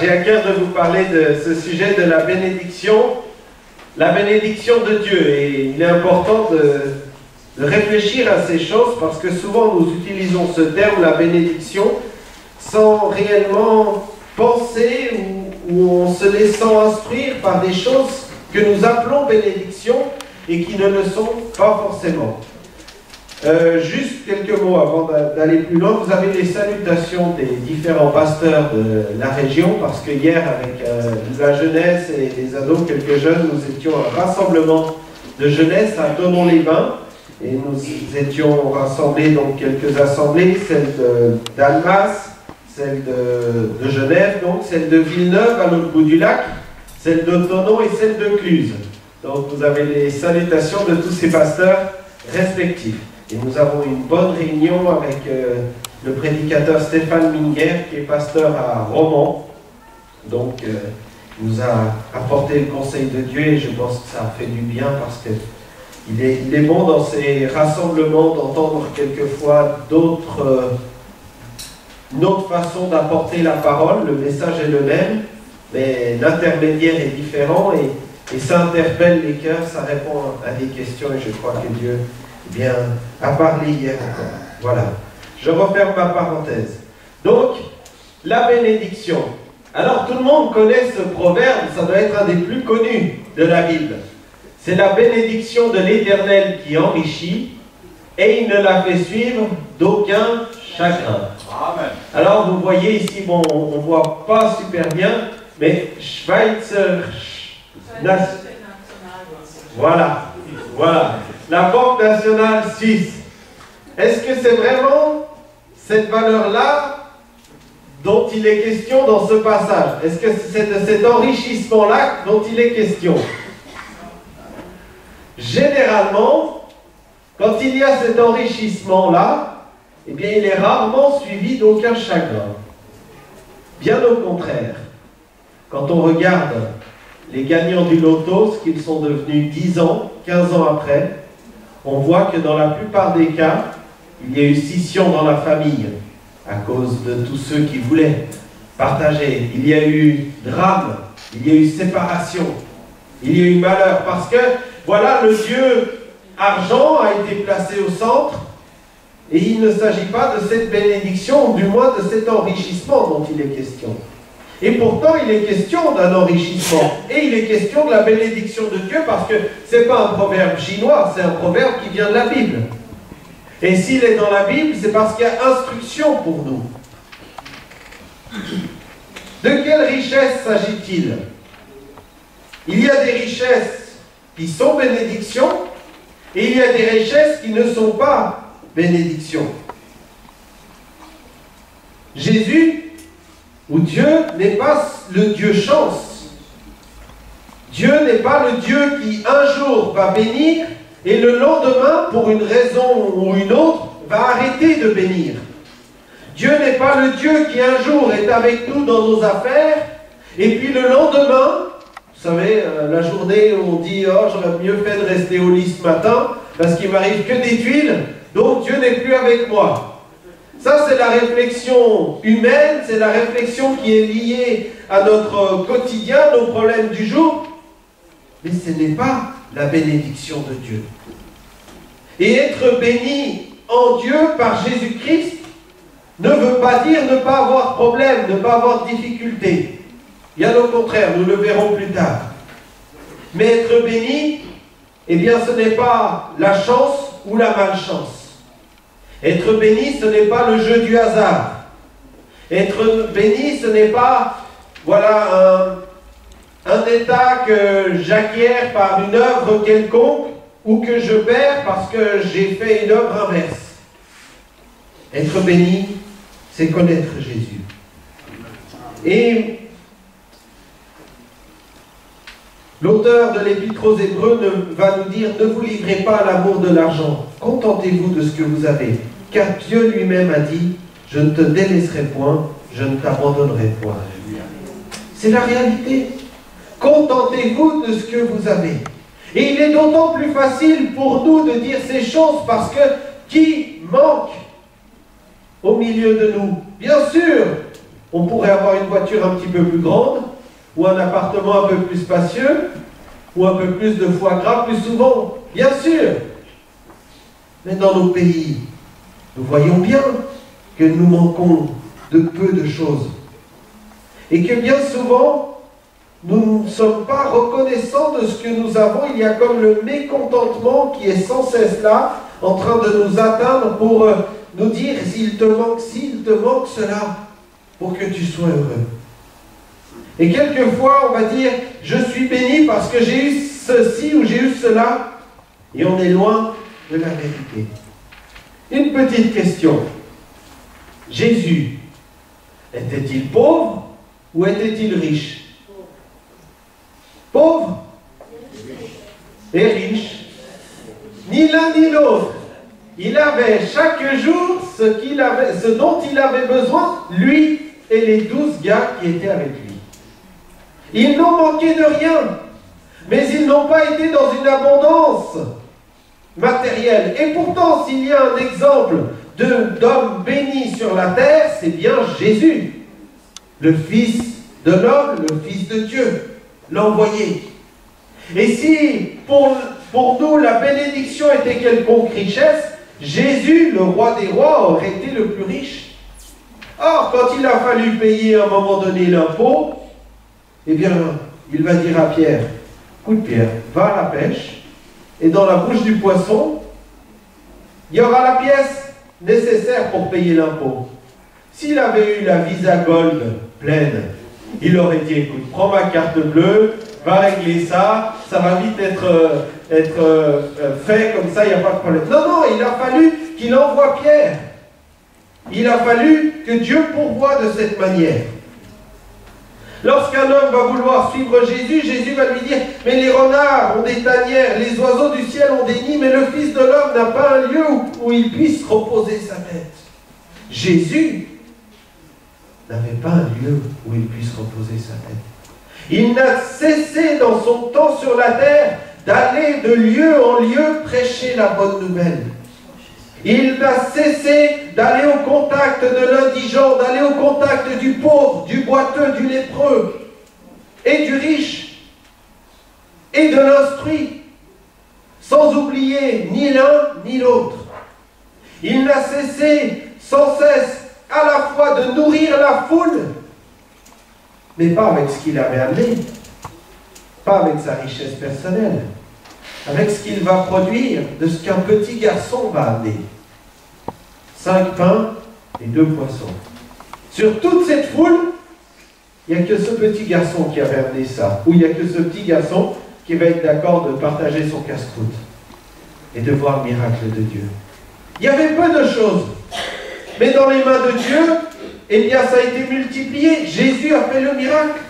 J'ai à cœur de vous parler de ce sujet de la bénédiction, la bénédiction de Dieu. Et il est important de, réfléchir à ces choses parce que souvent nous utilisons ce terme, la bénédiction, sans réellement penser ou, ou en se laissant instruire par des choses que nous appelons bénédiction et qui ne le sont pas forcément. Euh, juste quelques mots avant d'aller plus loin. Vous avez les salutations des différents pasteurs de la région, parce que hier, avec euh, la jeunesse et les ados, quelques jeunes, nous étions à un rassemblement de jeunesse à Tonon-les-Bains, et nous étions rassemblés dans quelques assemblées, celle d'Almas, celle de, Genève, donc celle de Villeneuve à l'autre bout du lac, celle de et celle de Cluse. Donc vous avez les salutations de tous ces pasteurs respectifs. Et nous avons une bonne réunion avec euh, le prédicateur Stéphane Minger, qui est pasteur à Romans. Donc, euh, il nous a apporté le conseil de Dieu et je pense que ça a fait du bien parce que il est, bon dans ces rassemblements d'entendre quelquefois d'autres, euh, une autre façon d'apporter la parole. Le message est le même, mais l'intermédiaire est différent et ça interpelle les cœurs, ça répond à des questions et je crois que Dieu bien, à parler hier encore. Voilà. Je referme ma parenthèse. Donc, la bénédiction. Alors, tout le monde connaît ce proverbe, ça doit être un des plus connus de la Bible. C'est la bénédiction de l'Éternel qui enrichit, et il ne la fait suivre d'aucun chagrin. Amen. Alors, vous voyez ici, bon, on ne voit pas super bien, mais Schweizer. Voilà, voilà la Banque nationale suisse. Est-ce que c'est vraiment cette valeur-là dont il est question dans ce passage? Est-ce que c'est de cet enrichissement-là dont il est question? Généralement, quand il y a cet enrichissement-là, eh bien, il est rarement suivi d'aucun chagrin. Bien au contraire, quand on regarde les gagnants du loto, ce qu'ils sont devenus 10 ans, 15 ans après, on voit que dans la plupart des cas, il y a eu scission dans la famille à cause de tous ceux qui voulaient partager. Il y a eu drame, il y a eu séparation, il y a eu malheur parce que voilà, le Dieu argent a été placé au centre et il ne s'agit pas de cette bénédiction, du moins de cet enrichissement dont il est question. Et pourtant, il est question d'un enrichissement. Et il est question de la bénédiction de Dieu parce que ce n'est pas un proverbe chinois, c'est un proverbe qui vient de la Bible. Et s'il est dans la Bible, c'est parce qu'il y a instruction pour nous. De quelle richesse s'agit-il? Il y a des richesses qui sont bénédictions et il y a des richesses qui ne sont pas bénédictions. Jésus où Dieu n'est pas le Dieu chance. Dieu n'est pas le Dieu qui un jour va bénir et le lendemain, pour une raison ou une autre, va arrêter de bénir. Dieu n'est pas le Dieu qui un jour est avec nous dans nos affaires et puis le lendemain, vous savez, euh, la journée où on dit Oh, j'aurais mieux fait de rester au lit ce matin parce qu'il m'arrive que des tuiles, donc Dieu n'est plus avec moi. Ça, c'est la réflexion humaine, c'est la réflexion qui est liée à notre quotidien, nos problèmes du jour. Mais ce n'est pas la bénédiction de Dieu. Et être béni en Dieu par Jésus-Christ ne veut pas dire ne pas avoir problème, ne pas avoir difficulté. Bien au contraire, nous le verrons plus tard. Mais être béni, eh bien ce n'est pas la chance ou la malchance. Être béni, ce n'est pas le jeu du hasard. Être béni, ce n'est pas, voilà, un, état que j'acquiers par une œuvre quelconque ou que je perds parce que j'ai fait une œuvre inverse. Être béni, c'est connaître Jésus. L'auteur de l'Épître aux Hébreux va nous dire, ne vous livrez pas à l'amour de l'argent, contentez-vous de ce que vous avez, car Dieu lui-même a dit, je ne te délaisserai point, je ne t'abandonnerai point. C'est la réalité. Contentez-vous de ce que vous avez. Et il est d'autant plus facile pour nous de dire ces choses parce que qui manque au milieu de nous? Bien sûr, On pourrait avoir une voiture un petit peu plus grande, ou un appartement un peu plus spacieux, ou un peu plus de foie gras plus souvent, bien sûr. Mais dans nos pays, nous voyons bien que nous manquons de peu de choses. Et que bien souvent, nous ne sommes pas reconnaissants de ce que nous avons. Il y a comme le mécontentement qui est sans cesse là, en train de nous atteindre pour euh, nous dire s'il te manque ci, il te manque cela, pour que tu sois heureux. Et quelquefois, on va dire, je suis béni parce que j'ai eu ceci ou j'ai eu cela, et on est loin de la vérité. Une petite question. Jésus, était-il pauvre ou était-il riche? Pauvre et riche. Ni l'un ni l'autre. Il avait chaque jour ce, ce dont il avait besoin, lui et les douze gars qui étaient avec lui. Ils n'ont manqué de rien, mais ils n'ont pas été dans une abondance matérielle. Et pourtant, s'il y a un exemple d'homme béni sur la terre, c'est bien Jésus, le Fils de l'homme, le Fils de Dieu, l'envoyé. Et si pour, pour nous la bénédiction était quelconque richesse, Jésus, le roi des rois, aurait été le plus riche. Or, quand il a fallu payer à un moment donné l'impôt, eh bien, il va dire à Pierre, écoute Pierre, va à la pêche, et dans la bouche du poisson, il y aura la pièce nécessaire pour payer l'impôt. S'il avait eu la Visa Gold pleine, il aurait dit, écoute, prends ma carte bleue, va régler ça, ça va vite être, euh, euh, euh, fait comme ça, il n'y a pas de problème. Non, non, il a fallu qu'il envoie Pierre. Il a fallu que Dieu pourvoie de cette manière. Lorsqu'un homme va vouloir suivre Jésus, Jésus va lui dire, mais les renards ont des tanières, les oiseaux du ciel ont des nids, mais le Fils de l'homme n'a pas un lieu où, il puisse reposer sa tête. Jésus n'avait pas un lieu où il puisse reposer sa tête. Il n'a cessé dans son temps sur la terre d'aller de lieu en lieu prêcher la bonne nouvelle. Il n'a cessé d'aller au contact de l'indigent, d'aller au contact du pauvre, du boiteux, du lépreux, et du riche, et de l'instruit, sans oublier ni l'un ni l'autre. Il n'a cessé sans cesse à la fois de nourrir la foule, mais pas avec ce qu'il avait amené, pas avec sa richesse personnelle, avec ce qu'il va produire de ce qu'un petit garçon va amener. Cinq pains et deux poissons. Sur toute cette foule, il n'y a que ce petit garçon qui avait amené ça, ou il n'y a que ce petit garçon qui va être d'accord de partager son casse-croûte et de voir le miracle de Dieu. Il y avait peu de choses, mais dans les mains de Dieu, eh bien, ça a été multiplié. Jésus a fait le miracle.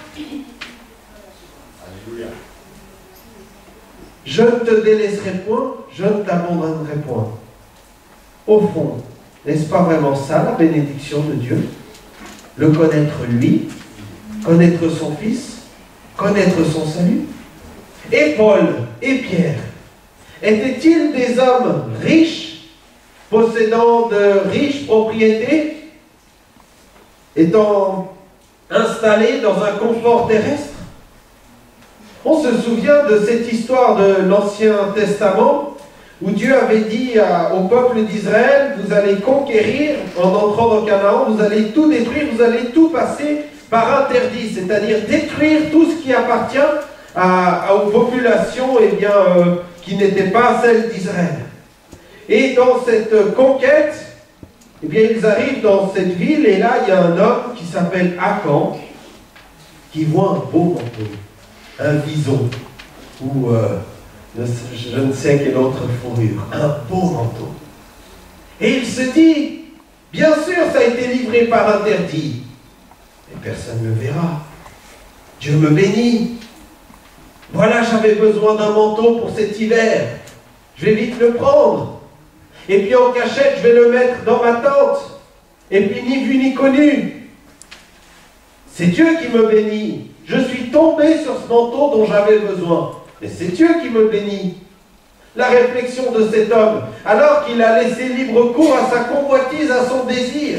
Je ne te délaisserai point, je ne t'abandonnerai point. Au fond, n'est-ce pas vraiment ça la bénédiction de Dieu? Le connaître lui, connaître son Fils, connaître son salut? Et Paul et Pierre, étaient-ils des hommes riches, possédant de riches propriétés, étant installés dans un confort terrestre? On se souvient de cette histoire de l'Ancien Testament où Dieu avait dit au peuple d'Israël, vous allez conquérir en entrant dans Canaan, vous allez tout détruire, vous allez tout passer par interdit, c'est-à-dire détruire tout ce qui appartient aux populations eh euh, qui n'étaient pas celles d'Israël. Et dans cette conquête, eh ils arrivent dans cette ville et là, il y a un homme qui s'appelle Akan qui voit un beau manteau un vison ou euh, je ne sais quelle autre fourrure, un beau manteau. Et il se dit, bien sûr, ça a été livré par interdit, mais personne ne verra. Dieu me bénit. Voilà, j'avais besoin d'un manteau pour cet hiver. Je vais vite le prendre. Et puis en cachette, je vais le mettre dans ma tente. Et puis ni vu ni connu. C'est Dieu qui me bénit. Je suis tombé sur ce manteau dont j'avais besoin. Et c'est Dieu qui me bénit. La réflexion de cet homme, alors qu'il a laissé libre cours à sa convoitise, à son désir.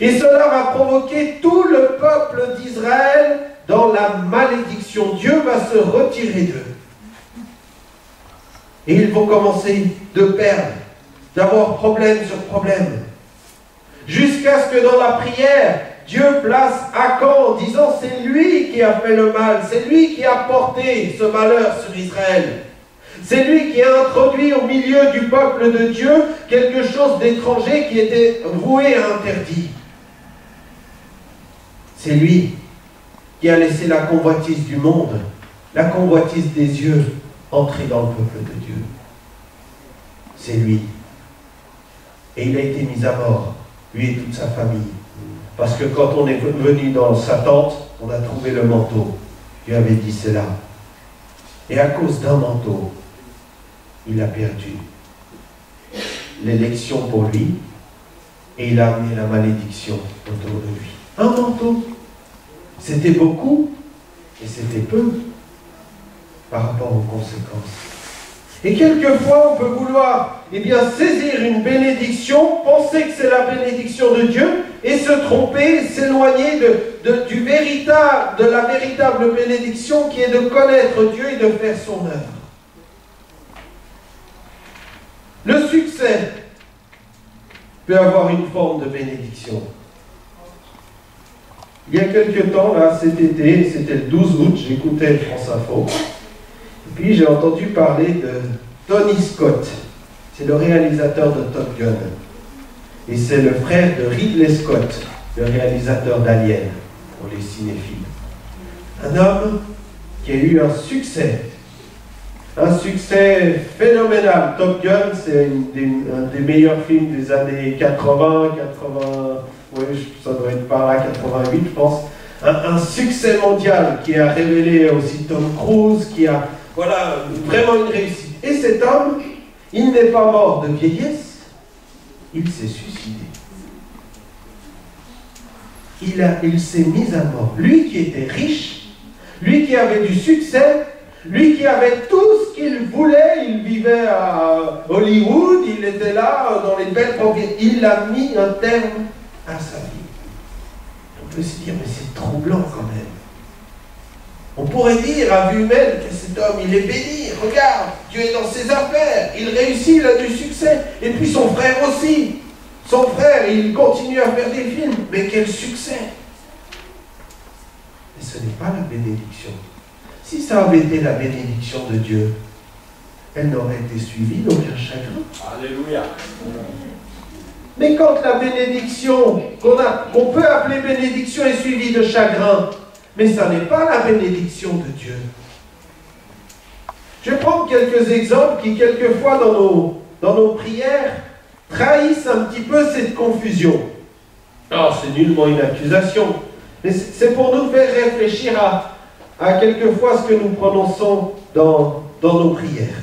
Et cela va provoquer tout le peuple d'Israël dans la malédiction. Dieu va se retirer d'eux. Et ils vont commencer de perdre, d'avoir problème sur problème. Jusqu'à ce que dans la prière, Dieu place Akan en disant c'est lui qui a fait le mal, c'est lui qui a porté ce malheur sur Israël. C'est lui qui a introduit au milieu du peuple de Dieu quelque chose d'étranger qui était voué à interdit. C'est lui qui a laissé la convoitise du monde, la convoitise des yeux entrer dans le peuple de Dieu. C'est lui. Et il a été mis à mort, lui et toute sa famille. Parce que quand on est venu dans sa tente, on a trouvé le manteau. Dieu avait dit c'est là. Et à cause d'un manteau, il a perdu l'élection pour lui et il a amené la malédiction autour de lui. Un manteau. C'était beaucoup et c'était peu par rapport aux conséquences. Et quelquefois, on peut vouloir eh saisir une bénédiction, penser que c'est la bénédiction de Dieu, et se tromper, s'éloigner de, la véritable bénédiction qui est de connaître Dieu et de faire son œuvre. Le succès peut avoir une forme de bénédiction. Il y a quelque temps, là, cet été, c'était le 12 août, j'écoutais France Info, puis j'ai entendu parler de Tony Scott. C'est le réalisateur de Top Gun. Et c'est le frère de Ridley Scott, le réalisateur d'Alien, pour les cinéphiles. Un homme qui a eu un succès un succès phénoménal. Top Gun, c'est un des meilleurs films des années 80, 80, oui, ça doit être par là, 88, je pense. Un, succès mondial qui a révélé aussi Tom Cruise, qui a, voilà, vraiment une réussite. Et cet homme, il n'est pas mort de vieillesse, il s'est suicidé. Il, s'est mis à mort. Lui qui était riche, lui qui avait du succès, lui qui avait tout ce qu'il voulait, il vivait à Hollywood, il était là dans les belles propriétés, il a mis un terme à sa vie. On peut se dire, mais c'est troublant quand même. On pourrait dire à vue humaine que cet homme, il est béni, regarde, Dieu est dans ses affaires, il réussit, il a du succès. Et puis son frère aussi. Son frère, il continue à faire des films, mais quel succès. Mais ce n'est pas la bénédiction. Si ça avait été la bénédiction de Dieu, elle n'aurait été suivie d'aucun chagrin. Alléluia. Mais quand la bénédiction qu'on peut appeler bénédiction est suivie de chagrin, mais ça n'est pas la bénédiction de Dieu. Je vais prendre quelques exemples qui, quelquefois, dans nos, prières, trahissent un petit peu cette confusion. Alors, c'est nullement une accusation, mais c'est pour nous faire réfléchir à, quelquefois ce que nous prononçons dans, dans nos prières.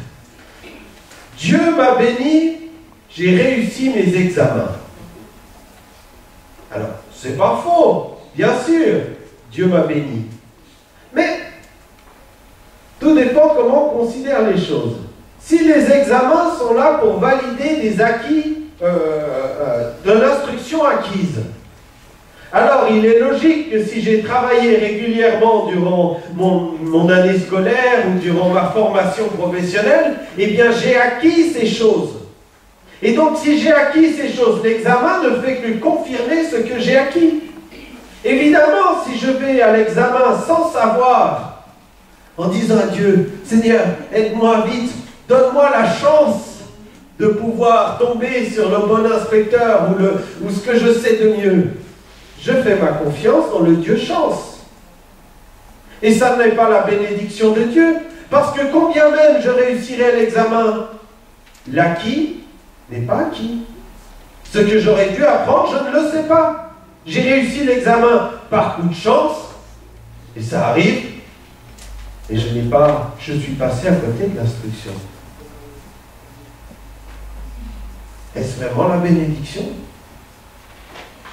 Dieu m'a béni, j'ai réussi mes examens. Alors, c'est pas faux, bien sûr, Dieu m'a béni. Mais tout dépend comment on considère les choses. Si les examens sont là pour valider des acquis euh, euh, de l'instruction acquise, alors, il est logique que si j'ai travaillé régulièrement durant mon, année scolaire ou durant ma formation professionnelle, eh bien, j'ai acquis ces choses. Et donc, si j'ai acquis ces choses, l'examen ne fait que confirmer ce que j'ai acquis. Évidemment, si je vais à l'examen sans savoir, en disant à Dieu, Seigneur, aide-moi vite, donne-moi la chance de pouvoir tomber sur le bon inspecteur ou, ce que je sais de mieux, je fais ma confiance dans le Dieu chance. Et ça n'est pas la bénédiction de Dieu, parce que combien même je réussirai l'examen, l'acquis n'est pas acquis. Ce que j'aurais dû apprendre, je ne le sais pas. J'ai réussi l'examen par coup de chance, et ça arrive, et je n'ai pas, je suis passé à côté de l'instruction. Est-ce vraiment la bénédiction?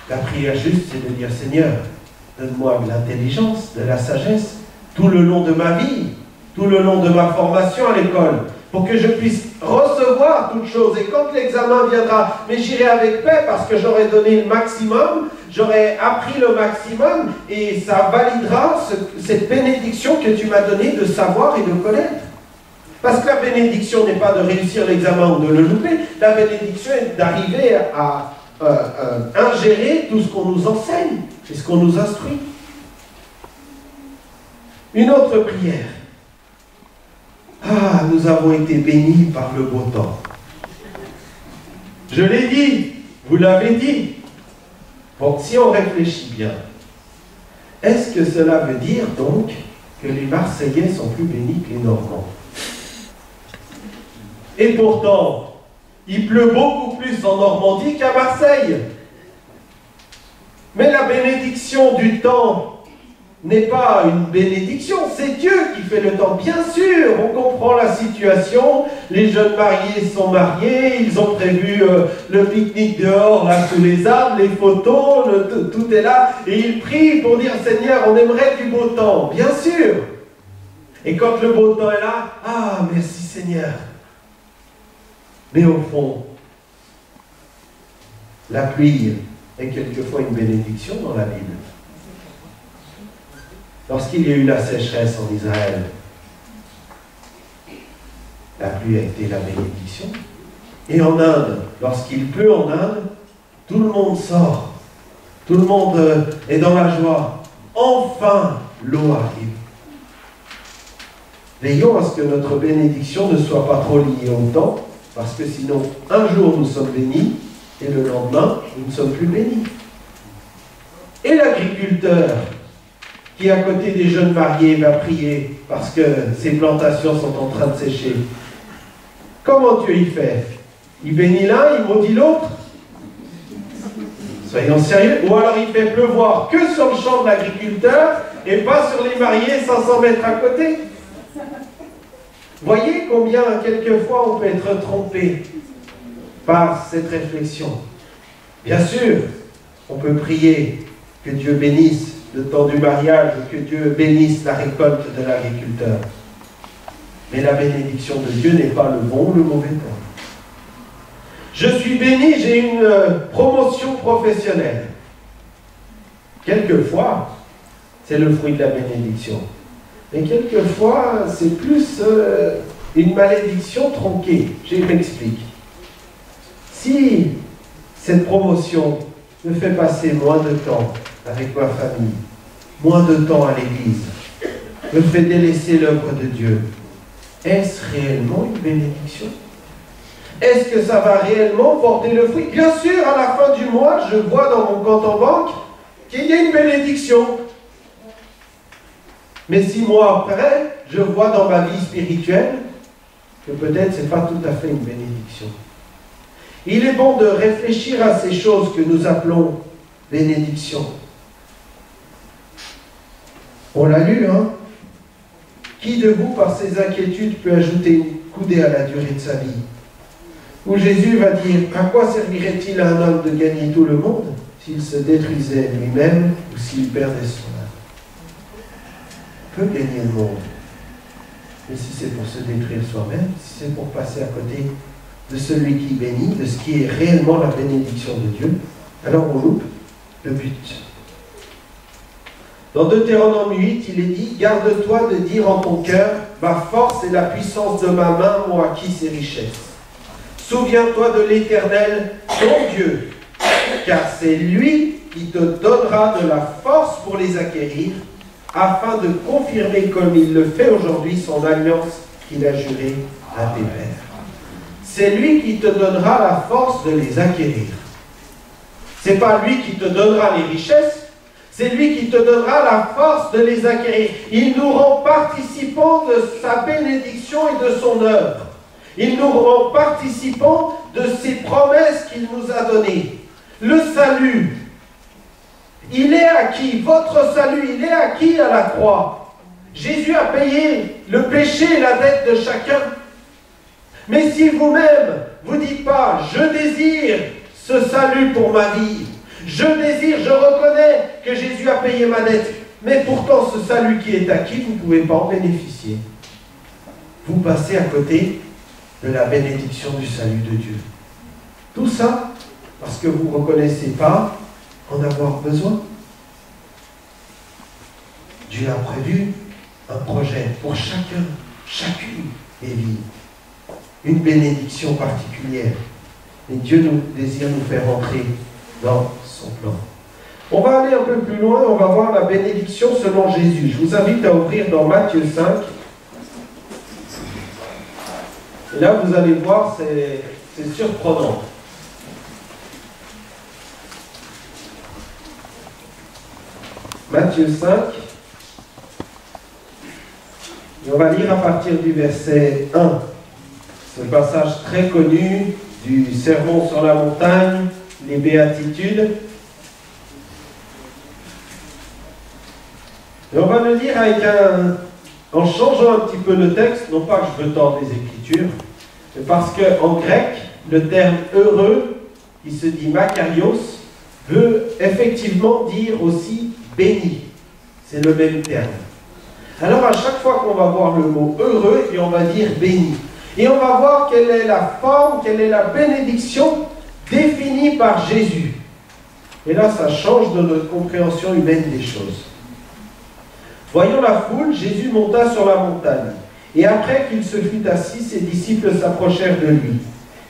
La prière juste, c'est de dire Seigneur, donne-moi de l'intelligence, de la sagesse, tout le long de ma vie, tout le long de ma formation à l'école, pour que je puisse recevoir toutes choses. Et quand l'examen viendra, mais j'irai avec paix parce que j'aurai donné le maximum, j'aurai appris le maximum et ça validera cette bénédiction que tu m'as donnée de savoir et de connaître. Parce que la bénédiction n'est pas de réussir l'examen ou de le louper, la bénédiction est d'arriver à euh, euh, ingérer tout ce qu'on nous enseigne et ce qu'on nous instruit. Une autre prière. Ah, nous avons été bénis par le beau temps. Je l'ai dit, vous l'avez dit. Bon, si on réfléchit bien, est-ce que cela veut dire donc que les Marseillais sont plus bénis que les Normands? Et pourtant, il pleut beaucoup plus en Normandie qu'à Marseille. Mais la bénédiction du temps n'est pas une bénédiction, c'est Dieu qui fait le temps. Bien sûr, on comprend la situation, les jeunes mariés sont mariés, ils ont prévu euh, le pique-nique dehors, là, sous les arbres, les photos, tout est là, et ils prient pour dire, Seigneur, on aimerait du beau temps, bien sûr. Et quand le beau temps est là, ah, merci Seigneur. Mais au fond, la pluie est quelquefois une bénédiction dans la Bible lorsqu'il y a eu la sécheresse en Israël, la pluie a été la bénédiction. Et en Inde, lorsqu'il pleut en Inde, tout le monde sort. Tout le monde euh, est dans la joie. Enfin, l'eau arrive. Veillons à ce que notre bénédiction ne soit pas trop liée au temps, parce que sinon, un jour nous sommes bénis, et le lendemain, nous ne sommes plus bénis. Et l'agriculteur, qui, à côté des jeunes mariés, va prier parce que ses plantations sont en train de sécher. Comment Dieu y fait? Il bénit l'un, il maudit l'autre? Soyons sérieux. Ou alors il fait pleuvoir que sur le champ de l'agriculteur et pas sur les mariés 500 mètres à côté. Voyez combien, quelquefois, on peut être trompé par cette réflexion. Bien sûr, on peut prier que Dieu bénisse le temps du mariage, que Dieu bénisse la récolte de l'agriculteur. Mais la bénédiction de Dieu n'est pas le bon ou le mauvais temps. Je suis béni, j'ai une promotion professionnelle. Quelquefois, c'est le fruit de la bénédiction. Mais quelquefois, c'est plus euh, une malédiction tronquée. Je m'explique. Si cette promotion me fait passer moins de temps avec ma famille, moins de temps à l'église, me fait délaisser l'œuvre de Dieu, est-ce réellement une bénédiction? Est-ce que ça va réellement porter le fruit? Bien sûr, à la fin du mois, je vois dans mon compte en banque qu'il y a une bénédiction. Mais six mois après, je vois dans ma vie spirituelle que peut-être ce n'est pas tout à fait une bénédiction. Il est bon de réfléchir à ces choses que nous appelons bénédictions. On l'a lu, hein Qui de vous, par ses inquiétudes, peut ajouter une coudée à la durée de sa vie? Où Jésus va dire À quoi servirait-il à un homme de gagner tout le monde s'il se détruisait lui-même ou s'il perdait son âme? Peut gagner le monde. Mais si c'est pour se détruire soi-même, si c'est pour passer à côté de celui qui bénit, de ce qui est réellement la bénédiction de Dieu, alors on loupe le but. Dans Deutéronome 8, il est dit Garde-toi de dire en ton cœur Ma force et la puissance de ma main m'ont acquis ces richesses. Souviens-toi de l'Éternel, ton Dieu, car c'est lui qui te donnera de la force pour les acquérir, afin de confirmer comme il le fait aujourd'hui son alliance qu'il a jurée à tes pères. C'est lui qui te donnera la force de les acquérir. C'est pas lui qui te donnera les richesses, c'est lui qui te donnera la force de les acquérir. Il nous rend participants de sa bénédiction et de son œuvre. Il nous rend participants de ses promesses qu'il nous a données. Le salut, il est acquis. Votre salut, il est acquis à la croix. Jésus a payé le péché et la dette de chacun. Mais si vous-même, vous dites pas, je désire ce salut pour ma vie, je désire, je reconnais que Jésus a payé ma dette. Mais pourtant, ce salut qui est acquis, vous ne pouvez pas en bénéficier. Vous passez à côté de la bénédiction du salut de Dieu. Tout ça parce que vous ne reconnaissez pas en avoir besoin. Dieu a prévu un projet pour chacun, chacune des vies, une bénédiction particulière. Et Dieu nous désire nous faire entrer dans On va aller un peu plus loin, on va voir la bénédiction selon Jésus. Je vous invite à ouvrir dans Matthieu 5. Et là, vous allez voir, c'est surprenant. Matthieu 5. on va lire à partir du verset 1. Ce passage très connu du Sermon sur la montagne, les béatitudes. Et on va le lire en changeant un petit peu le texte, non pas que je veux tordre les Écritures, mais parce qu'en grec, le terme heureux, qui se dit makarios, veut effectivement dire aussi béni. C'est le même terme. Alors à chaque fois qu'on va voir le mot heureux, et on va dire béni. Et on va voir quelle est la forme, quelle est la bénédiction définie par Jésus. Et là, ça change de notre compréhension humaine des choses. Voyant la foule, Jésus monta sur la montagne. Et après qu'il se fut assis, ses disciples s'approchèrent de lui.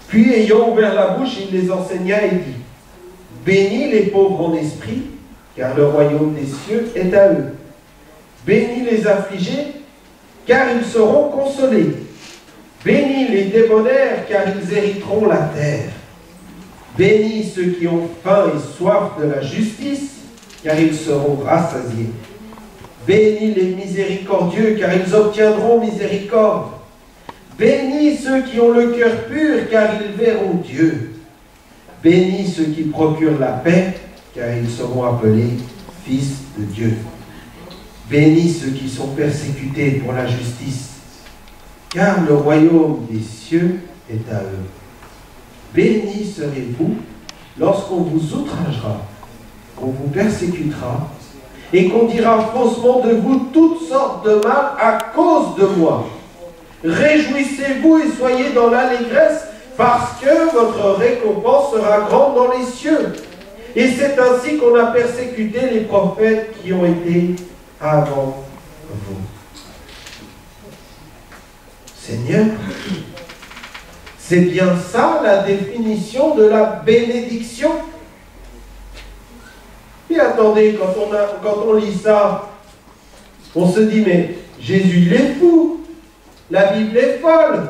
Puis, ayant ouvert la bouche, il les enseigna et dit, Bénis les pauvres en esprit, car le royaume des cieux est à eux. Bénis les affligés, car ils seront consolés. Bénis les débonnaires, car ils hériteront la terre. Bénis ceux qui ont faim et soif de la justice, car ils seront rassasiés. Bénis les miséricordieux, car ils obtiendront miséricorde. Bénis ceux qui ont le cœur pur, car ils verront Dieu. Bénis ceux qui procurent la paix, car ils seront appelés fils de Dieu. Bénis ceux qui sont persécutés pour la justice, car le royaume des cieux est à eux. Bénis serez-vous lorsqu'on vous outragera, qu'on vous persécutera, et qu'on dira faussement de vous toutes sortes de mal à cause de moi. Réjouissez-vous et soyez dans l'allégresse, parce que votre récompense sera grande dans les cieux. Et c'est ainsi qu'on a persécuté les prophètes qui ont été avant vous. Seigneur, c'est bien ça la définition de la bénédiction. Et attendez, quand on, a, quand on lit ça, on se dit, mais Jésus, il est fou. La Bible est folle.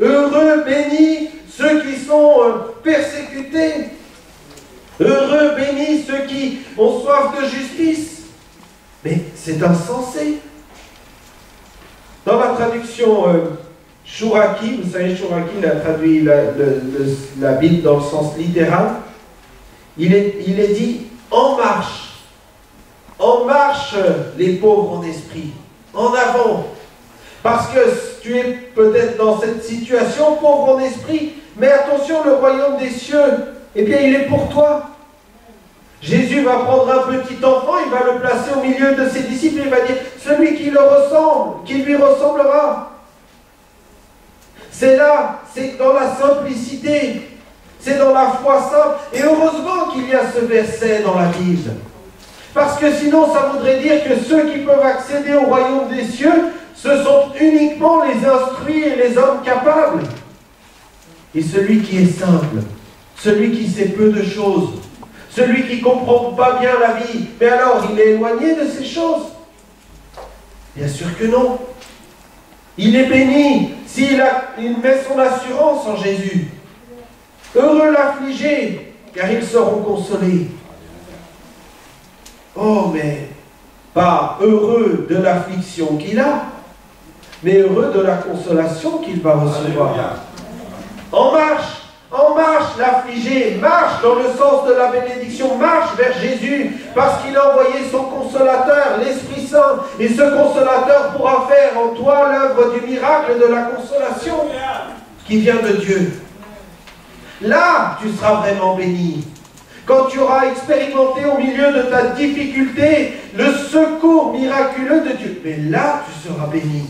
Heureux, bénis ceux qui sont euh, persécutés. Heureux, bénis ceux qui ont soif de justice. Mais c'est insensé. Dans la traduction euh, Shuraki, vous savez, Shuraki il a traduit la, la, Bible dans le sens littéral. Il est, il est dit en marche. En marche, les pauvres en esprit. En avant. Parce que tu es peut-être dans cette situation, pauvre en esprit, mais attention, le royaume des cieux, eh bien, il est pour toi. Jésus va prendre un petit enfant, il va le placer au milieu de ses disciples, il va dire, celui qui le ressemble, qui lui ressemblera. C'est là, c'est dans la simplicité, c'est dans la foi simple. Et heureusement qu'il y a ce verset dans la Bible. Parce que sinon, ça voudrait dire que ceux qui peuvent accéder au royaume des cieux, ce sont uniquement les instruits et les hommes capables. Et celui qui est simple, celui qui sait peu de choses, celui qui ne comprend pas bien la vie, mais alors il est éloigné de ces choses Bien sûr que non. Il est béni s'il il met son assurance en Jésus. Heureux l'affligé, car ils seront consolés. Oh, mais pas heureux de l'affliction qu'il a, mais heureux de la consolation qu'il va recevoir. En marche, en marche, l'affligé marche dans le sens de la bénédiction, marche vers Jésus, parce qu'il a envoyé son consolateur, l'Esprit Saint, et ce consolateur pourra faire en toi l'œuvre du miracle de la consolation qui vient de Dieu. Là, tu seras vraiment béni. Quand tu auras expérimenté au milieu de ta difficulté le secours miraculeux de Dieu, mais là, tu seras béni.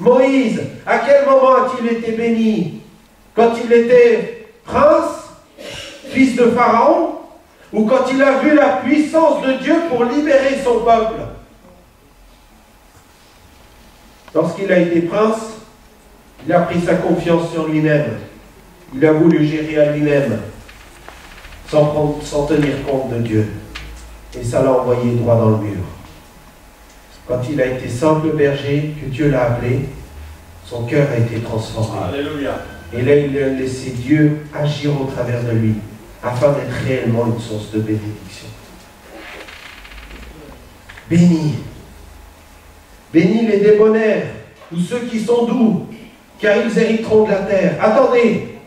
Moïse, à quel moment a-t-il été béni? Quand il était prince, fils de Pharaon ou quand il a vu la puissance de Dieu pour libérer son peuple? Lorsqu'il a été prince, il a pris sa confiance sur lui-même. Il a voulu gérer à lui-même, sans, sans tenir compte de Dieu. Et ça l'a envoyé droit dans le mur. Quand il a été simple berger, que Dieu l'a appelé, son cœur a été transformé. Alléluia. Et là, il a laissé Dieu agir au travers de lui, afin d'être réellement une source de bénédiction. Béni. Béni les débonnaires, ou ceux qui sont doux, car ils hériteront de la terre. Attendez,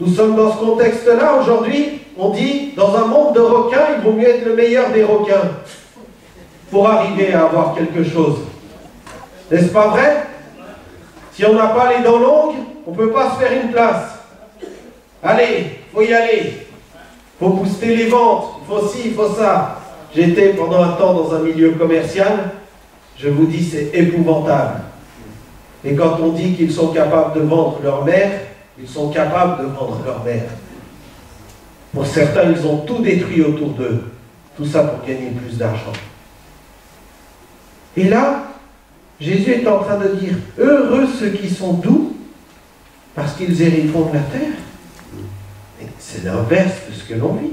nous sommes dans ce contexte-là aujourd'hui. On dit, dans un monde de requins, il vaut mieux être le meilleur des requins pour arriver à avoir quelque chose. N'est-ce pas vrai? Si on n'a pas les dents longues, on ne peut pas se faire une place. Allez, faut y aller. faut booster les ventes. Il faut ci, il faut ça. J'étais pendant un temps dans un milieu commercial. Je vous dis, c'est épouvantable. Et quand on dit qu'ils sont capables de vendre leur mère, ils sont capables de vendre leur mère. Pour certains, ils ont tout détruit autour d'eux. Tout ça pour gagner plus d'argent. Et là, Jésus est en train de dire, heureux ceux qui sont doux, parce qu'ils hériteront de la terre. C'est l'inverse de ce que l'on vit.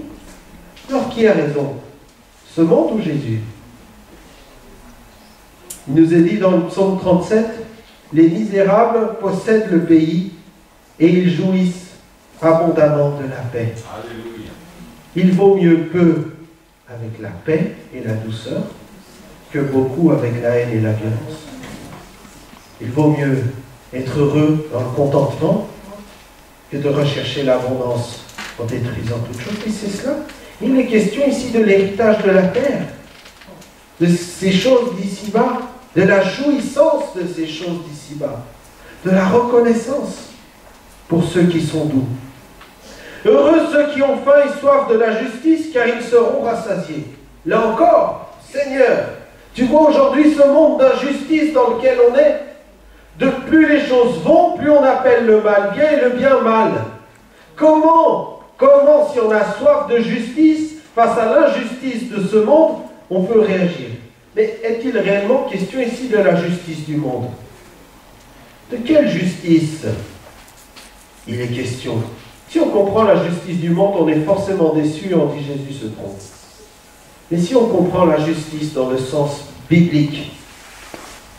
Alors qui a raison? Ce monde ou Jésus? Il nous est dit dans le psaume 37, les misérables possèdent le pays et ils jouissent abondamment de la paix. Alléluia. Il vaut mieux peu avec la paix et la douceur que beaucoup avec la haine et la violence. Il vaut mieux être heureux dans le contentement que de rechercher l'abondance en détruisant toute chose. Et c'est cela. Il est question ici de l'héritage de la terre, de ces choses d'ici-bas, de la jouissance de ces choses d'ici-bas, de la reconnaissance pour ceux qui sont doux. Heureux ceux qui ont faim et soif de la justice, car ils seront rassasiés. Là encore, Seigneur, tu vois aujourd'hui ce monde d'injustice dans lequel on est. De plus les choses vont, plus on appelle le mal bien et le bien mal. Comment, comment, si on a soif de justice, face à l'injustice de ce monde, on peut réagir? Mais est-il réellement question ici de la justice du monde? De quelle justice il est question? Si on comprend la justice du monde, on est forcément déçu, on dit Jésus se trompe. Mais si on comprend la justice dans le sens biblique,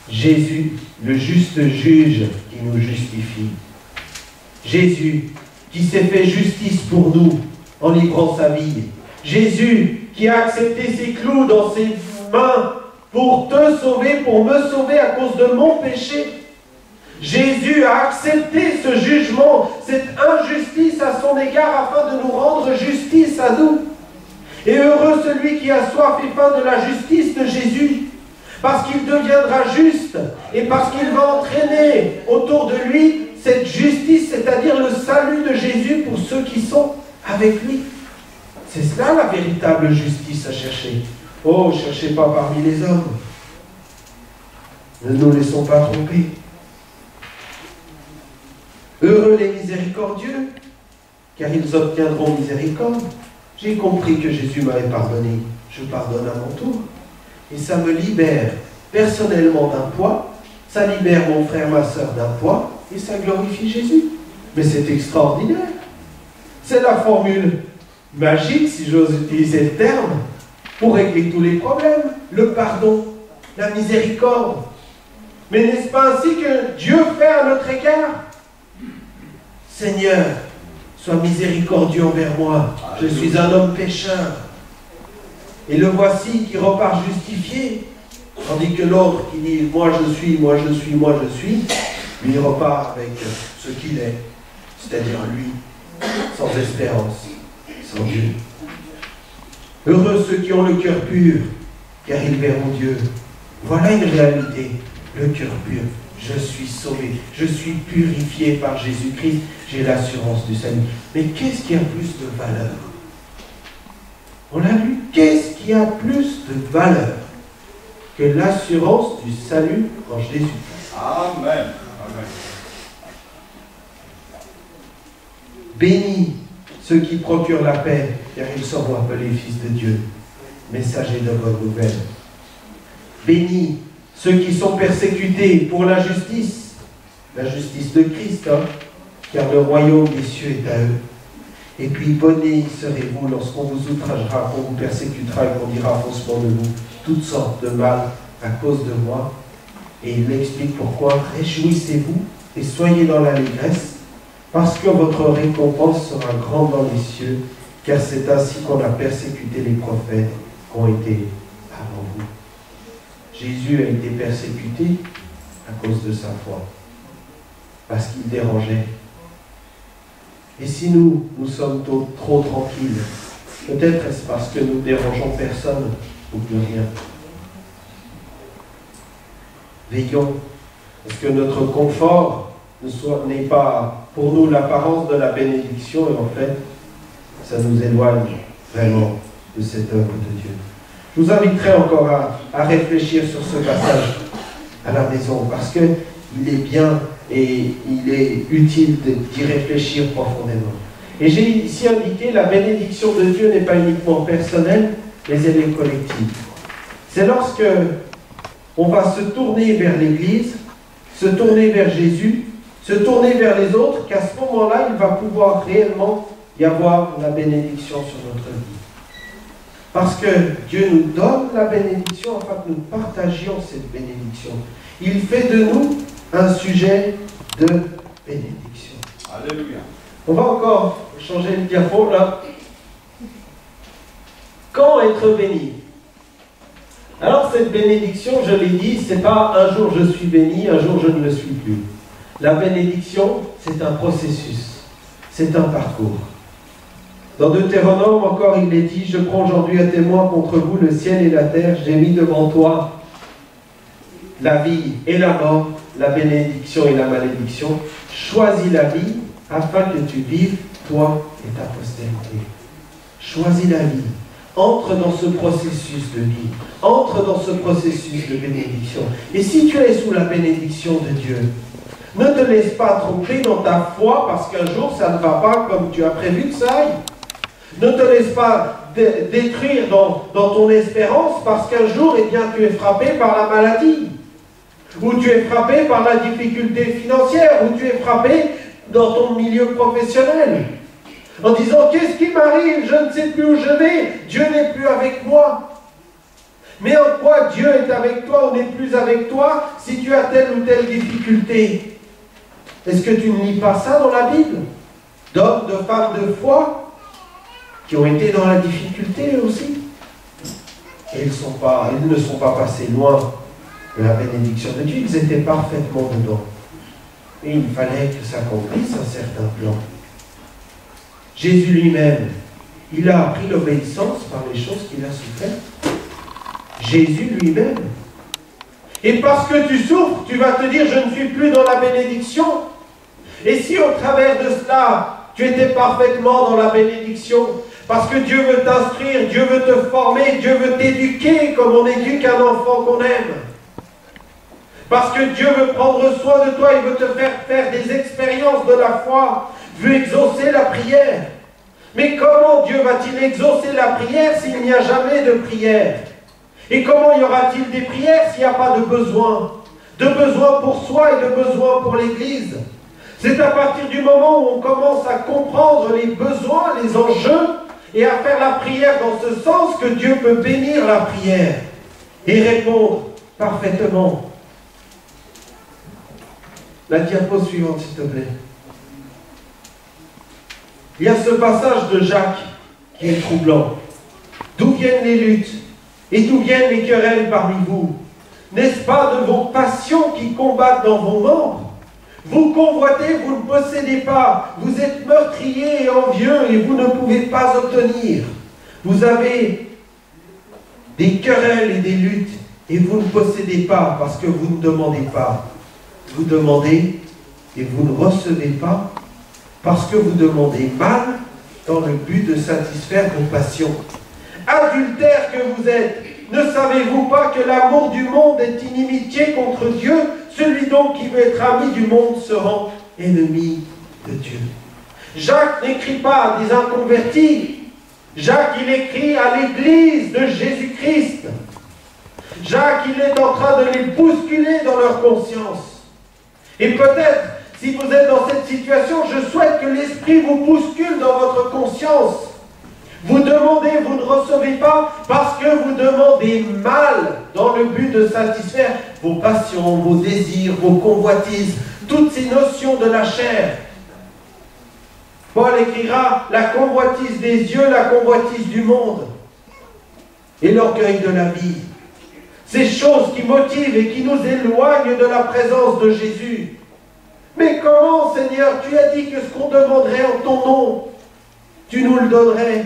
Jésus, le juste juge qui nous justifie, Jésus qui s'est fait justice pour nous en livrant sa vie, Jésus qui a accepté ses clous dans ses mains pour te sauver, pour me sauver à cause de mon péché. Jésus a accepté ce jugement, cette injustice à son égard afin de nous rendre justice à nous. Et heureux celui qui a soif et faim de la justice de Jésus, parce qu'il deviendra juste et parce qu'il va entraîner autour de lui cette justice, c'est-à-dire le salut de Jésus pour ceux qui sont avec lui. C'est cela la véritable justice à chercher. Oh, cherchez pas parmi les hommes. Ne nous laissons pas tromper. Heureux les miséricordieux, car ils obtiendront miséricorde. J'ai compris que Jésus m'avait pardonné. Je pardonne à mon tour. Et ça me libère personnellement d'un poids, ça libère mon frère, ma soeur d'un poids, et ça glorifie Jésus. Mais c'est extraordinaire. C'est la formule magique, si j'ose utiliser le terme, pour régler tous les problèmes. Le pardon, la miséricorde. Mais n'est-ce pas ainsi que Dieu fait à notre égard? Seigneur, sois miséricordieux envers moi. Je suis un homme pécheur. Et le voici qui repart justifié. Tandis que l'autre qui dit Moi je suis, moi je suis, moi je suis, lui repart avec ce qu'il est, c'est-à-dire lui, sans espérance, sans Dieu. Heureux ceux qui ont le cœur pur, car ils verront Dieu. Voilà une réalité, le cœur pur. Je suis sauvé, je suis purifié par Jésus-Christ, j'ai l'assurance du salut. Mais qu'est-ce qui a plus de valeur? On l'a vu, qu'est-ce qui a plus de valeur que l'assurance du salut en Jésus Amen. Amen. Bénis ceux qui procurent la paix, car ils seront appelés fils de Dieu, messagers de bonne nouvelle. Bénis ceux qui sont persécutés pour la justice, la justice de Christ, hein, car le royaume des cieux est à eux. Et puis, bonnet serez-vous lorsqu'on vous outragera, qu'on vous persécutera et qu'on dira faussement de vous toutes sortes de mal à cause de moi. Et il explique pourquoi. Réjouissez-vous et soyez dans l'allégresse, parce que votre récompense sera grande dans les cieux, car c'est ainsi qu'on a persécuté les prophètes qui ont été avant vous. Jésus a été persécuté à cause de sa foi, parce qu'il dérangeait. Et si nous, nous sommes trop, tranquilles, peut-être est-ce parce que nous dérangeons personne ou plus rien. Veillons, parce que notre confort n'est pas pour nous l'apparence de la bénédiction, et en fait, ça nous éloigne vraiment de cette œuvre de Dieu. Je vous inviterai encore à, réfléchir sur ce passage à la maison, parce qu'il est bien et il est utile d'y réfléchir profondément. Et j'ai ici indiqué, la bénédiction de Dieu n'est pas uniquement personnelle, mais elle est collective. C'est lorsque on va se tourner vers l'Église, se tourner vers Jésus, se tourner vers les autres, qu'à ce moment-là, il va pouvoir réellement y avoir la bénédiction sur notre vie. Parce que Dieu nous donne la bénédiction afin que nous partagions cette bénédiction. Il fait de nous un sujet de bénédiction. Alléluia. On va encore changer le diapo là. Quand être béni? Alors cette bénédiction, je l'ai dit, c'est pas un jour je suis béni, un jour je ne le suis plus. La bénédiction, c'est un processus, c'est un parcours. Dans Deutéronome encore, il est dit, je prends aujourd'hui à témoin contre vous le ciel et la terre, j'ai mis devant toi la vie et la mort, la bénédiction et la malédiction. Choisis la vie afin que tu vives, toi et ta postérité. Choisis la vie. Entre dans ce processus de vie. Entre dans ce processus de bénédiction. Et si tu es sous la bénédiction de Dieu, ne te laisse pas tromper dans ta foi parce qu'un jour ça ne va pas comme tu as prévu que ça aille. Ne te laisse pas détruire dans, ton espérance parce qu'un jour, eh tu es frappé par la maladie. Ou tu es frappé par la difficulté financière, ou tu es frappé dans ton milieu professionnel, en disant qu'est-ce qui m'arrive, je ne sais plus où je vais, Dieu n'est plus avec moi. Mais en quoi Dieu est avec toi ou n'est plus avec toi si tu as telle ou telle difficulté? Est-ce que tu ne lis pas ça dans la Bible? D'hommes, de femmes de foi qui ont été dans la difficulté aussi. Et ils, ne sont pas passés loin la bénédiction de Dieu, ils étaient parfaitement dedans. Il fallait que s'accomplisse un certain plan. Jésus lui-même, il a appris l'obéissance par les choses qu'il a souffert. Jésus lui-même. Et parce que tu souffres, tu vas te dire, je ne suis plus dans la bénédiction. Et si au travers de cela, tu étais parfaitement dans la bénédiction, parce que Dieu veut t'instruire, Dieu veut te former, Dieu veut t'éduquer comme on éduque un enfant qu'on aime. Parce que Dieu veut prendre soin de toi, il veut te faire faire des expériences de la foi, veut exaucer la prière. Mais comment Dieu va-t-il exaucer la prière s'il n'y a jamais de prière? Et comment y aura-t-il des prières s'il n'y a pas de besoin? De besoin pour soi et de besoin pour l'Église. C'est à partir du moment où on commence à comprendre les besoins, les enjeux, et à faire la prière dans ce sens que Dieu peut bénir la prière et répondre parfaitement la diapo suivante, s'il te plaît. Il y a ce passage de Jacques qui est troublant. D'où viennent les luttes et d'où viennent les querelles parmi vous? N'est-ce pas de vos passions qui combattent dans vos membres? Vous convoitez, vous ne possédez pas. Vous êtes meurtriers et envieux et vous ne pouvez pas obtenir. Vous avez des querelles et des luttes et vous ne possédez pas parce que vous ne demandez pas. Vous demandez et vous ne recevez pas parce que vous demandez mal dans le but de satisfaire vos passions. Adultère que vous êtes, ne savez-vous pas que l'amour du monde est inimitié contre Dieu? Celui donc qui veut être ami du monde se rend ennemi de Dieu. Jacques n'écrit pas à des inconvertis. Jacques, il écrit à l'église de Jésus-Christ. Jacques, il est en train de les bousculer dans leur conscience. Et peut-être, si vous êtes dans cette situation, je souhaite que l'Esprit vous bouscule dans votre conscience. Vous demandez, vous ne recevez pas parce que vous demandez mal dans le but de satisfaire vos passions, vos désirs, vos convoitises, toutes ces notions de la chair. Paul écrira la convoitise des yeux, la convoitise du monde et l'orgueil de la vie. Ces choses qui motivent et qui nous éloignent de la présence de Jésus. Mais comment, Seigneur, tu as dit que ce qu'on demanderait en ton nom, tu nous le donnerais?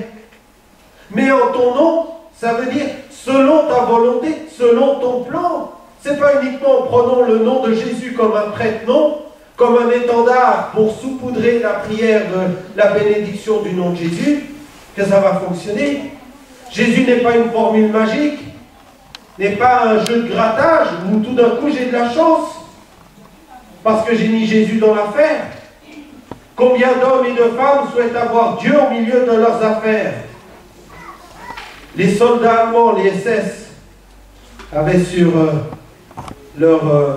Mais en ton nom, ça veut dire selon ta volonté, selon ton plan. C'est pas uniquement en prenant le nom de Jésus comme un prête-nom, comme un étendard pour saupoudrer la prière de la bénédiction du nom de Jésus, que ça va fonctionner. Jésus n'est pas une formule magique, n'est pas un jeu de grattage où tout d'un coup j'ai de la chance parce que j'ai mis Jésus dans l'affaire. Combien d'hommes et de femmes souhaitent avoir Dieu au milieu de leurs affaires? Les soldats allemands, les SS, avaient sur euh, leur euh,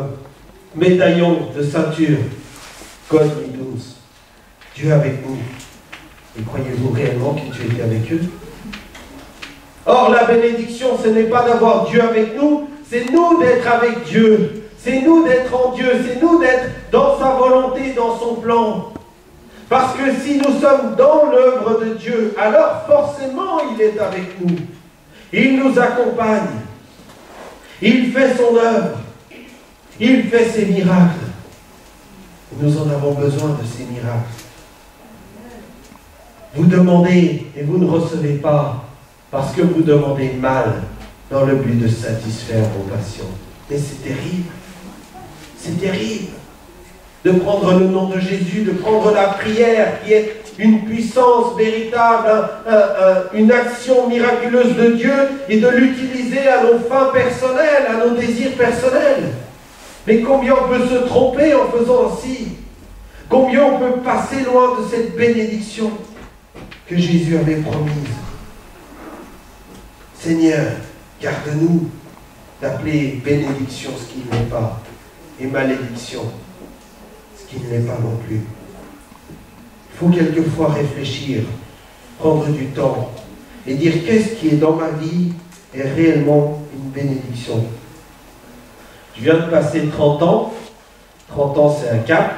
médaillon de ceinture God with Dieu avec nous. Et croyez-vous réellement que Dieu était avec eux? Or, la bénédiction, ce n'est pas d'avoir Dieu avec nous, c'est nous d'être avec Dieu. C'est nous d'être en Dieu, c'est nous d'être dans sa volonté, dans son plan. Parce que si nous sommes dans l'œuvre de Dieu, alors forcément il est avec nous. Il nous accompagne. Il fait son œuvre. Il fait ses miracles. Nous en avons besoin de ces miracles. Vous demandez et vous ne recevez pas parce que vous demandez mal dans le but de satisfaire vos passions. Et c'est terrible. C'est terrible de prendre le nom de Jésus, de prendre la prière qui est une puissance véritable, une action miraculeuse de Dieu et de l'utiliser à nos fins personnelles, à nos désirs personnels. Mais combien on peut se tromper en faisant ainsi? Combien on peut passer loin de cette bénédiction que Jésus avait promise? Seigneur, garde-nous d'appeler bénédiction ce qui n'est pas et malédiction, qui ne l'est pas non plus. Il faut quelquefois réfléchir, prendre du temps et dire qu'est-ce qui est dans ma vie est réellement une bénédiction. Je viens de passer 30 ans. 30 ans, c'est un cap.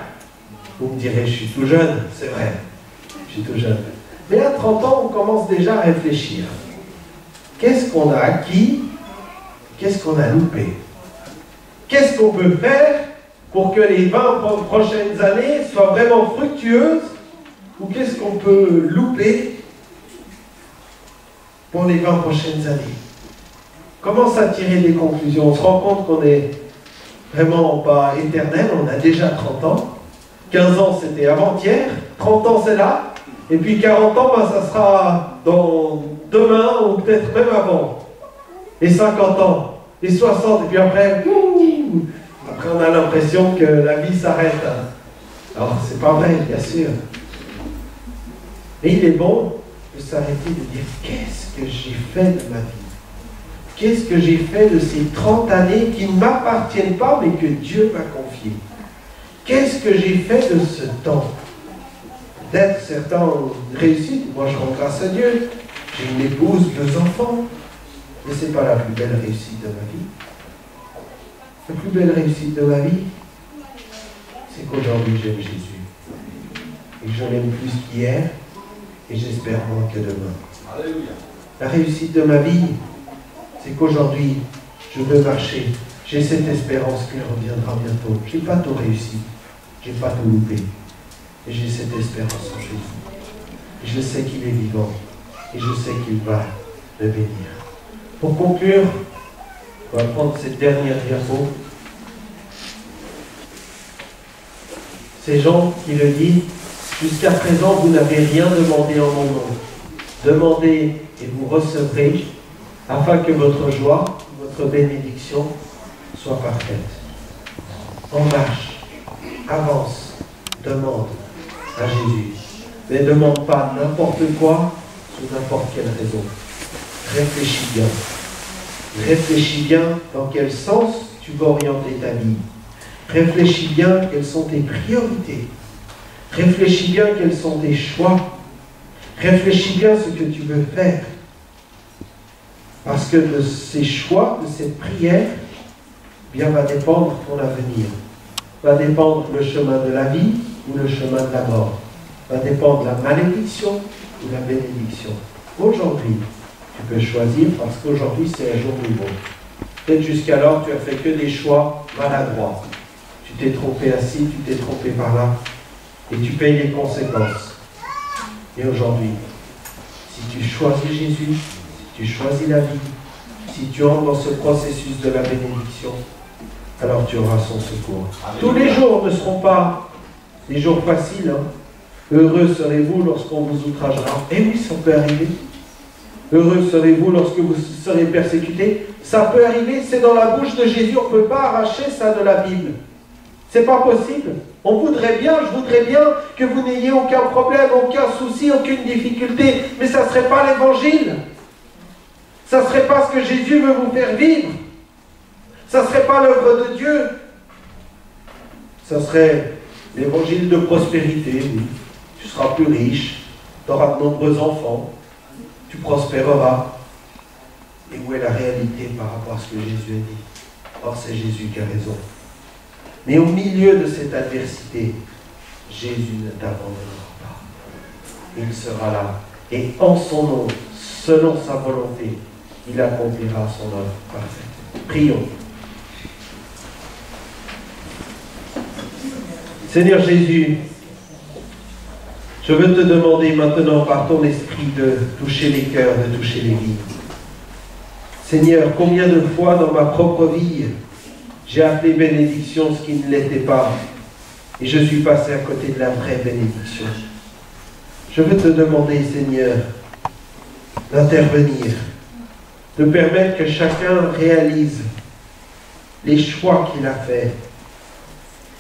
Vous me direz, je suis tout jeune. C'est vrai, je suis tout jeune. Mais à 30 ans, on commence déjà à réfléchir. Qu'est-ce qu'on a acquis? Qu'est-ce qu'on a loupé? Qu'est-ce qu'on peut faire pour que les 20 prochaines années soient vraiment fructueuses Ou qu'est-ce qu'on peut louper pour les 20 prochaines années? Commence à tirer des conclusions? On se rend compte qu'on est vraiment pas éternel, on a déjà 30 ans. 15 ans c'était avant-hier, 30 ans c'est là, et puis 40 ans, ben, ça sera dans demain ou peut-être même avant. Et 50 ans, et 60, et puis après, on a l'impression que la vie s'arrête. Alors c'est pas vrai, bien sûr. Mais il est bon de s'arrêter de dire qu'est-ce que j'ai fait de ma vie? Qu'est-ce que j'ai fait de ces 30 années qui ne m'appartiennent pas mais que Dieu m'a confié Qu'est-ce que j'ai fait de ce temps? D'être certains réussite, moi je rends grâce à Dieu. J'ai une épouse, deux enfants, mais ce n'est pas la plus belle réussite de ma vie. La plus belle réussite de ma vie, c'est qu'aujourd'hui j'aime Jésus. Et que je l'aime plus qu'hier, et j'espère moins que demain. La réussite de ma vie, c'est qu'aujourd'hui, je veux marcher. J'ai cette espérance qu'il reviendra bientôt. Je n'ai pas tout réussi. Je n'ai pas tout loupé. Et j'ai cette espérance en Jésus. je sais qu'il est vivant. Et je sais qu'il va me bénir. Pour conclure, on va prendre cette dernière diapo. Ces gens qui le disent, jusqu'à présent, vous n'avez rien demandé en mon nom. Demandez et vous recevrez, afin que votre joie, votre bénédiction soit parfaite. En marche, avance, demande à Jésus. Ne demande pas n'importe quoi sous n'importe quelle raison. Réfléchis bien. Réfléchis bien dans quel sens tu vas orienter ta vie. Réfléchis bien quelles sont tes priorités. Réfléchis bien quels sont tes choix. Réfléchis bien ce que tu veux faire. Parce que de ces choix, de cette prière, bien va dépendre ton avenir. Va dépendre le chemin de la vie ou le chemin de la mort. Va dépendre la malédiction ou la bénédiction. Aujourd'hui, peux choisir parce qu'aujourd'hui c'est un jour nouveau. Peut-être jusqu'alors tu as fait que des choix maladroits. Tu t'es trompé assis, tu t'es trompé par là, et tu payes les conséquences. Et aujourd'hui, si tu choisis Jésus, si tu choisis la vie, si tu entres dans ce processus de la bénédiction, alors tu auras son secours. Tous les jours ne seront pas des jours faciles. Hein. Heureux serez-vous lorsqu'on vous outragera. Et oui, ça peut arriver. Heureux serez-vous lorsque vous serez persécutés. Ça peut arriver, c'est dans la bouche de Jésus. On ne peut pas arracher ça de la Bible. C'est pas possible. On voudrait bien, je voudrais bien que vous n'ayez aucun problème, aucun souci, aucune difficulté. Mais ça ne serait pas l'évangile. Ça ne serait pas ce que Jésus veut vous faire vivre. Ça ne serait pas l'œuvre de Dieu. Ça serait l'évangile de prospérité. Tu seras plus riche, tu auras de nombreux enfants, tu prospéreras. Et où est la réalité par rapport à ce que Jésus a dit? Or, c'est Jésus qui a raison. Mais au milieu de cette adversité, Jésus ne t'abandonnera pas. Il sera là. Et en son nom, selon sa volonté, il accomplira son œuvre parfaite. Prions. Seigneur Jésus, je veux te demander maintenant par ton esprit de toucher les cœurs, de toucher les vies. Seigneur, combien de fois dans ma propre vie j'ai appelé bénédiction ce qui ne l'était pas et je suis passé à côté de la vraie bénédiction. Je veux te demander, Seigneur, d'intervenir, de permettre que chacun réalise les choix qu'il a faits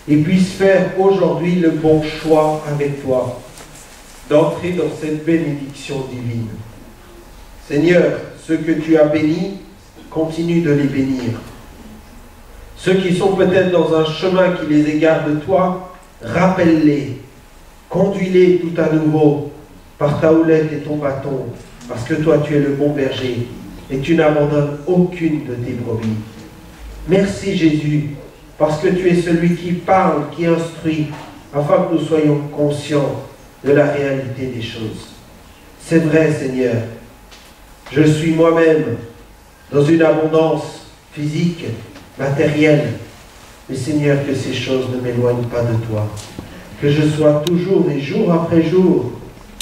et puisse faire aujourd'hui le bon choix avec toi, d'entrer dans cette bénédiction divine. Seigneur, ceux que tu as bénis, continue de les bénir. Ceux qui sont peut-être dans un chemin qui les égare de toi, rappelle-les, conduis-les tout à nouveau par ta houlette et ton bâton, parce que toi tu es le bon berger et tu n'abandonnes aucune de tes brebis. Merci Jésus parce que tu es celui qui parle, qui instruit, afin que nous soyons conscients de la réalité des choses. C'est vrai, Seigneur, je suis moi-même dans une abondance physique, matérielle, mais Seigneur, que ces choses ne m'éloignent pas de toi. Que je sois toujours et jour après jour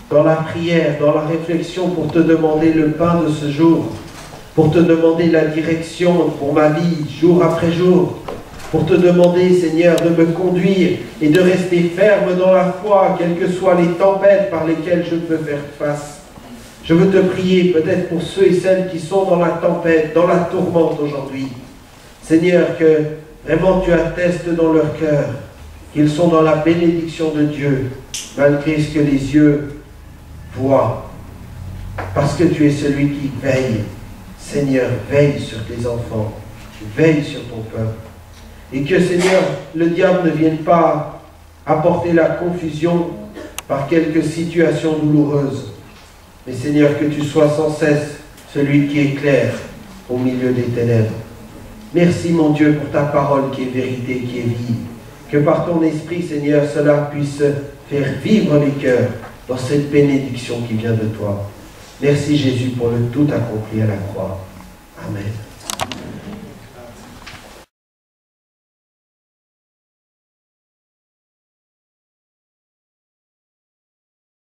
dans la prière, dans la réflexion pour te demander le pain de ce jour, pour te demander la direction pour ma vie jour après jour, pour te demander, Seigneur, de me conduire et de rester ferme dans la foi, quelles que soient les tempêtes par lesquelles je peux faire face. Je veux te prier peut-être pour ceux et celles qui sont dans la tempête, dans la tourmente aujourd'hui. Seigneur, que vraiment tu attestes dans leur cœur qu'ils sont dans la bénédiction de Dieu, malgré ce que les yeux voient. Parce que tu es celui qui veille. Seigneur, veille sur tes enfants, veille sur ton peuple. Et que, Seigneur, le diable ne vienne pas apporter la confusion par quelques situations douloureuses. Mais Seigneur, que tu sois sans cesse celui qui éclaire au milieu des ténèbres. Merci, mon Dieu, pour ta parole qui est vérité, qui est vie. Que par ton esprit, Seigneur, cela puisse faire vivre les cœurs dans cette bénédiction qui vient de toi. Merci, Jésus, pour le tout accompli à la croix. Amen.